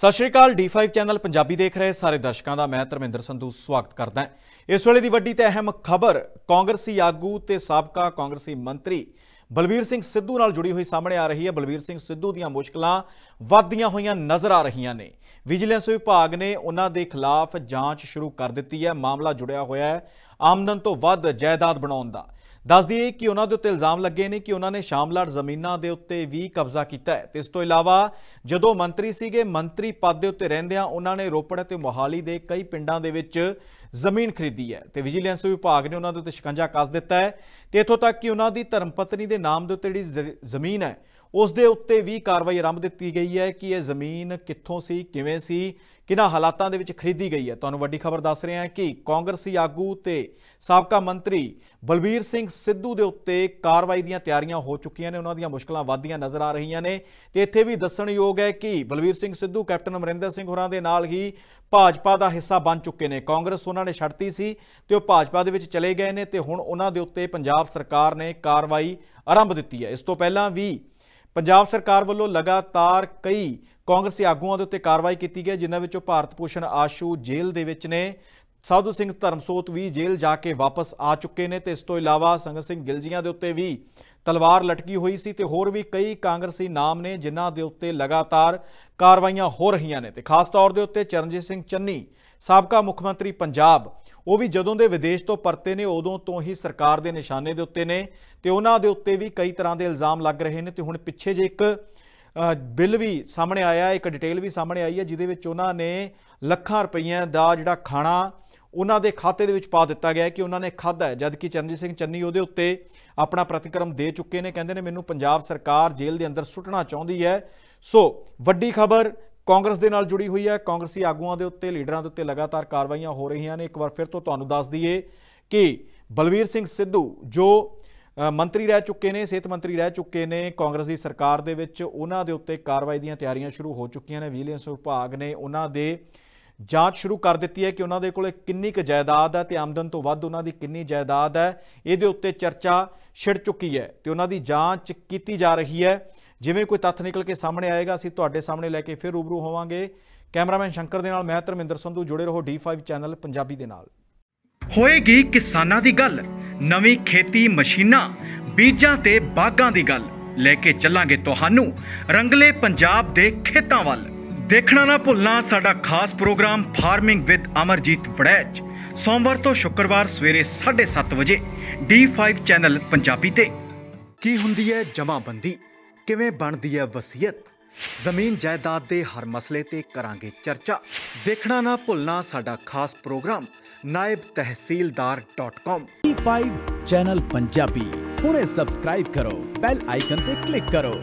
ਸਤਿ ਸ਼੍ਰੀ ਅਕਾਲ D5 channel Punjabi ਦੇਖ ਰਹੇ ਸਾਰੇ ਦਰਸ਼ਕਾਂ ਦਾ, ਮੈਂ ਧਰਮਿੰਦਰ ਸੰਧੂ ਸਵਾਗਤ ਕਰਦਾ ਹਾਂ। ਇਸ ਵੇਲੇ ਦੀ ਵੱਡੀ ਤੇ ਅਹਿਮ ਖਬਰ, ਕਾਂਗਰਸੀ ਆਗੂ ਤੇ ਸਾਬਕਾ ਕਾਂਗਰਸੀ ਮੰਤਰੀ ਬਲਬੀਰ ਸਿੰਘ ਸਿੱਧੂ ਨਾਲ ਜੁੜੀ ਹੋਈ ਸਾਹਮਣੇ ਆ ਰਹੀ ਹੈ। ਬਲਬੀਰ ਸਿੰਘ ਸਿੱਧੂ ਦੀਆਂ ਮੁਸ਼ਕਲਾਂ ਵੱਧਦੀਆਂ ਹੋਈਆਂ ਨਜ਼ਰ ਆ ਰਹੀਆਂ ਨੇ। ਵਿਜੀਲੈਂਸ ਵਿਭਾਗ ਨੇ ਉਹਨਾਂ ਦੇ ਖਿਲਾਫ ਜਾਂਚ ਸ਼ੁਰੂ ਕਰ ਦਿੱਤੀ ਹੈ। ਮਾਮਲਾ ਜੁੜਿਆ ਹੋਇਆ ਹੈ ਆਮਦਨ ਤੋਂ ਵੱਧ ਜਾਇਦਾਦ ਬਣਾਉਣ ਦਾ। ਦੱਸ ਦਈਏ ਕਿ ਉਹਨਾਂ ਦੇ ਉੱਤੇ ਇਲਜ਼ਾਮ ਲੱਗੇ ਨੇ ਕਿ ਉਹਨਾਂ ਨੇ ਸ਼ਾਮਲਾਟ ਜ਼ਮੀਨਾਂ ਦੇ ਉੱਤੇ ਵੀ ਕਬਜ਼ਾ ਕੀਤਾ ਹੈ। ਤੇ ਇਸ ਤੋਂ ਇਲਾਵਾ ਜਦੋਂ ਮੰਤਰੀ ਸੀਗੇ, ਮੰਤਰੀ ਪਦ ਦੇ ਉੱਤੇ ਰਹਿੰਦਿਆਂ ਉਹਨਾਂ ਨੇ ਰੋਪੜ ਅਤੇ ਮੋਹਾਲੀ ਦੇ ਕਈ ਪਿੰਡਾਂ ਦੇ ਵਿੱਚ ਜ਼ਮੀਨ ਖਰੀਦੀ ਹੈ ਤੇ ਵਿਜੀਲੈਂਸ ਵਿਭਾਗ ਨੇ ਉਹਨਾਂ ਦੇ ਉੱਤੇ ਸ਼ਿਕੰਜਾ ਕੱਸ ਦਿੱਤਾ ਹੈ ਤੇ ਇਥੋਂ ਤੱਕ ਕਿ ਉਹਨਾਂ ਦੀ ਧਰਮਪਤਨੀ ਦੇ ਨਾਮ ਦੇ ਉੱਤੇ ਜਿਹੜੀ ਜ਼- ਜ਼ਮੀਨ ਹੈ, ਉਸ ਦੇ ਉੱਤੇ ਵੀ ਕਾਰਵਾਈ ਆਰੰਭ ਦਿੱਤੀ ਗਈ ਹੈ ਕਿ ਇਹ ਜ਼ਮੀਨ ਕਿੱਥੋਂ ਸੀ, ਕਿਵੇਂ ਸੀ, ਕਿਹਨਾਂ ਹਾਲਾਤਾਂ ਦੇ ਵਿੱਚ ਖਰੀਦੀ ਗਈ ਹੈ। ਤੁਹਾਨੂੰ ਵੱਡੀ ਖਬਰ ਦੱਸ ਰਹੇ ਹਾਂ ਕਿ ਕਾਂਗਰਸੀ ਆਗੂ ਤੇ ਸਾਬਕਾ ਮੰਤਰੀ ਬਲਬੀਰ ਸਿੰਘ ਸਿੱਧੂ ਦੇ ਉੱਤੇ ਕਾਰਵਾਈ ਦੀਆਂ ਤਿਆਰੀਆਂ ਹੋ ਚੁੱਕੀਆਂ ਨੇ, ਉਹਨਾਂ ਦੀਆਂ ਮੁਸ਼ਕਲਾਂ ਵੱਧਦੀਆਂ ਨਜ਼ਰ ਆ ਰਹੀਆਂ ਨੇ ਤੇ ਇੱਥੇ ਵੀ ਦੱਸਣਯੋਗ ਹੈ ਕਿ ਬਲਬੀਰ ਸਿੰਘ ਸਿੱਧੂ, ਕੈਪਟਨ ਅਮਰਿੰਦਰ ਸਿੰਘ ਹੋਰਾਂ ਦੇ ਨਾਲ ਹੀ ਭਾਜਪਾ ਦਾ ਹਿੱਸਾ ਬਣ ਚੁੱਕੇ ਨੇ। ਕਾਂਗਰਸ ਉਹਨਾਂ ਨੇ ਛੱਡਤੀ ਸੀ ਤੇ ਉਹ ਭਾਜਪਾ ਦੇ ਵਿੱਚ ਚਲੇ ਗਏ ਨੇ ਤੇ ਹੁਣ ਉਹਨਾਂ ਦੇ ਉੱਤੇ ਪੰਜਾਬ ਸਰਕਾਰ ਨੇ ਕਾਰਵਾਈ ਆਰੰਭ ਦਿੱਤੀ ਹੈ। ਇਸ ਤੋਂ ਪਹਿਲਾਂ ਵੀ ਪੰਜਾਬ ਸਰਕਾਰ ਵੱਲੋਂ ਲਗਾਤਾਰ ਕਈ ਕਾਂਗਰਸੀ ਆਗੂਆਂ ਦੇ ਉੱਤੇ ਕਾਰਵਾਈ ਕੀਤੀ ਗਈ ਹੈ, ਜਿਨ੍ਹਾਂ ਵਿੱਚੋਂ ਭਾਰਤ ਭੂਸ਼ਣ ਆਸ਼ੂ ਜੇਲ੍ਹ ਦੇ ਵਿੱਚ ਨੇ। ਸਾਧੂ ਸਿੰਘ ਧਰਮਸੋਤ ਵੀ ਜੇਲ੍ਹ ਜਾ ਕੇ ਵਾਪਸ ਆ ਚੁੱਕੇ ਨੇ ਤੇ ਇਸ ਤੋਂ ਇਲਾਵਾ ਸੰਗਤ ਸਿੰਘ ਗਿਲਜੀਆਂ ਦੇ ਉੱਤੇ ਵੀ ਤਲਵਾਰ ਲਟਕੀ ਹੋਈ ਸੀ ਤੇ ਹੋਰ ਵੀ ਕਈ ਕਾਂਗਰਸੀ ਨਾਮ ਨੇ ਜਿਨ੍ਹਾਂ ਦੇ ਉੱਤੇ ਲਗਾਤਾਰ ਕਾਰਵਾਈਆਂ ਹੋ ਰਹੀਆਂ ਨੇ ਤੇ ਖਾਸ ਤੌਰ ਦੇ ਉੱਤੇ ਚਰਨਜੀਤ ਸਿੰਘ ਚੰਨੀ, ਸਾਬਕਾ ਮੁੱਖ ਮੰਤਰੀ ਪੰਜਾਬ, ਉਹ ਵੀ ਜਦੋਂ ਦੇ ਵਿਦੇਸ਼ ਤੋਂ ਪਰਤੇ ਨੇ ਉਦੋਂ ਤੋਂ ਹੀ ਸਰਕਾਰ ਦੇ ਨਿਸ਼ਾਨੇ ਦੇ ਉੱਤੇ ਨੇ ਤੇ ਉਹਨਾਂ ਦੇ ਉੱਤੇ ਵੀ ਕਈ ਤਰ੍ਹਾਂ ਦੇ ਇਲਜ਼ਾਮ ਲੱਗ ਰਹੇ ਨੇ ਤੇ ਹੁਣ ਪਿੱਛੇ ਜੇ ਇੱਕ ਬਿੱਲ ਵੀ ਸਾਹਮਣੇ ਆਇਆ, ਇੱਕ ਡਿਟੇਲ ਵੀ ਸਾਹਮਣੇ ਆਈ ਹੈ, ਜਿਹਦੇ ਵਿੱਚ ਉਹਨਾਂ ਨੇ ਲੱਖਾਂ ਰੁਪਈਆਂ ਦਾ ਜਿਹੜਾ ਖਾਣਾ ਉਹਨਾਂ ਦੇ ਖਾਤੇ ਦੇ ਵਿੱਚ ਪਾ ਦਿੱਤਾ ਗਿਆ ਕਿ ਉਹਨਾਂ ਨੇ ਖਾਧਾ ਹੈ। ਜਦ ਕਿ ਚਰਨਜੀਤ ਸਿੰਘ ਚੰਨੀ ਉਹਦੇ ਉੱਤੇ ਆਪਣਾ ਪ੍ਰਤੀਕਰਮ ਦੇ ਚੁੱਕੇ ਨੇ, ਕਹਿੰਦੇ ਨੇ, ਮੈਨੂੰ ਪੰਜਾਬ ਸਰਕਾਰ ਜੇਲ੍ਹ ਦੇ ਅੰਦਰ ਸੁੱਟਣਾ ਚਾਹੁੰਦੀ ਹੈ। ਸੋ ਵੱਡੀ ਖਬਰ ਕਾਂਗਰਸ ਦੇ ਨਾਲ ਜੁੜੀ ਹੋਈ ਹੈ। ਕਾਂਗਰਸੀ ਆਗੂਆਂ ਦੇ ਉੱਤੇ, ਲੀਡਰਾਂ ਦੇ ਉੱਤੇ ਲਗਾਤਾਰ ਕਾਰਵਾਈਆਂ ਹੋ ਰਹੀਆਂ ਨੇ। ਇੱਕ ਵਾਰ ਫਿਰ ਤੋਂ ਤੁਹਾਨੂੰ ਦੱਸ ਦਈਏ ਕਿ ਬਲਵੀਰ ਸਿੰਘ ਸਿੱਧੂ, ਜੋ ਮੰਤਰੀ ਰਹਿ ਚੁੱਕੇ ਨੇ, ਸਿਹਤ ਮੰਤਰੀ ਰਹਿ ਚੁੱਕੇ ਨੇ, ਕਾਂਗਰਸ ਦੀ ਸਰਕਾਰ ਦੇ ਵਿੱਚ ਉਹਨਾਂ ਦੇ ਉੱਤੇ ਕਾਰਵਾਈ ਦੀਆਂ ਤਿਆਰੀਆਂ ਸ਼ੁਰੂ ਹੋ ਚੁੱਕੀਆਂ ਨੇ। ਵਿਜੀਲੈਂਸ ਵਿਭਾਗ ਨੇ ਉਹਨਾਂ ਦੇ ਜਾਂਚ ਸ਼ੁਰੂ ਕਰ ਦਿੱਤੀ ਹੈ ਕਿ ਉਹਨਾਂ ਦੇ ਕੋਲੇ ਕਿੰਨੀ ਕੁ ਜਾਇਦਾਦ ਹੈ ਤੇ ਆਮਦਨ ਤੋਂ ਵੱਧ ਉਹਨਾਂ ਦੀ ਕਿੰਨੀ ਜਾਇਦਾਦ ਹੈ। ਇਹਦੇ ਉੱਤੇ ਚਰਚਾ ਛਿੜ ਚੁੱਕੀ ਹੈ ਤੇ ਉਹਨਾਂ ਦੀ ਜਾਂਚ ਕੀਤੀ ਜਾ ਰਹੀ ਹੈ। ਜਿਵੇਂ ਕੋਈ ਤੱਥ ਨਿਕਲ ਕੇ ਸਾਹਮਣੇ ਆਏਗਾ, ਅਸੀਂ ਤੁਹਾਡੇ ਸਾਹਮਣੇ ਲੈ ਕੇ ਫਿਰ ਰੂਬਰੂ ਹੋਵਾਂਗੇ। ਕੈਮਰਾਮੈਨ ਸ਼ੰਕਰ ਦੇ ਨਾਲ, ਮੈਂ ਧਰਮਿੰਦਰ ਸੰਧੂ, ਜੁੜੇ ਰਹੋ D5 ਚੈਨਲ ਪੰਜਾਬੀ ਦੇ ਨਾਲ। ਹੋਏਗੀ ਕਿਸਾਨਾਂ ਦੀ ਗੱਲ, ਨਵੀਂ ਖੇਤੀ ਮਸ਼ੀਨਾਂ, ਬੀਜਾਂ ਤੇ ਬਾਗਾਂ ਦੀ ਗੱਲ। ਲੈ ਕੇ ਚੱਲਾਂਗੇ ਤੁਹਾਨੂੰ ਰੰਗਲੇ ਪੰਜਾਬ ਦੇ ਖੇਤਾਂ ਵੱਲ। ਦੇਖਣਾ ਨਾ ਭੁੱਲਣਾ ਸਾਡਾ ਖਾਸ program farming with Amarjit Waraich. ਸੋਮਵਾਰ ਤੋਂ ਸ਼ੁੱਕਰਵਾਰ ਸਵੇਰੇ 7:30 ਵਜੇ D5 ਚੈਨਲ ਪੰਜਾਬੀ ਤੇ। ਕੀ ਹੁੰਦੀ ਹੈ ਜਮਾਬੰਦੀ? ਕਿਵੇਂ ਬਣਦੀ ਹੈ ਵਸੀਅਤ? ਜ਼ਮੀਨ ਜਾਇਦਾਦ ਦੇ ਹਰ ਮਸਲੇ ਤੇ ਕਰਾਂਗੇ ਚਰਚਾ। ਦੇਖਣਾ ਨਾ ਭੁੱਲਣਾ ਸਾਡਾ ਖਾਸ ਪ੍ਰੋਗਰਾਮ ਨਾਇਬ ਤਹਿਸੀਲਦਾਰ.com E5 ਚੈਨਲ ਪੰਜਾਬੀ ਹੁਣੇ ਸਬਸਕ੍ਰਾਈਬ ਕਰੋ ਬੈਲ ਆਈਕਨ ਤੇ ਕਲਿੱਕ ਕਰੋ।